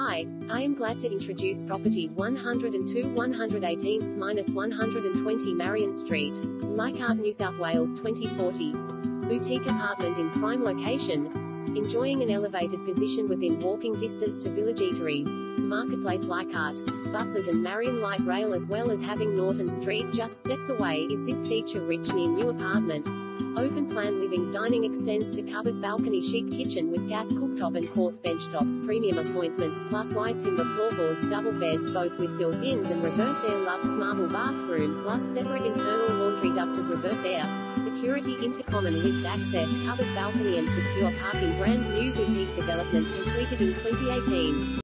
Hi, I am glad to introduce property 102 118-120 Marion Street, Leichhardt, New South Wales 2040. Boutique apartment in prime location, enjoying an elevated position within walking distance to village eateries, Marketplace Leichhardt, buses and Marion Light Rail as well as having Norton Street just steps away is this feature-rich near new apartment. Open plan living dining extends to covered balcony chic kitchen with gas cooktop and quartz benchtops premium appointments plus white timber floorboards double beds both with built-ins and reverse air luxe marble bathroom plus separate internal laundry ducted reverse air, security intercom and lift access covered balcony and secure parking brand new boutique development completed in 2018.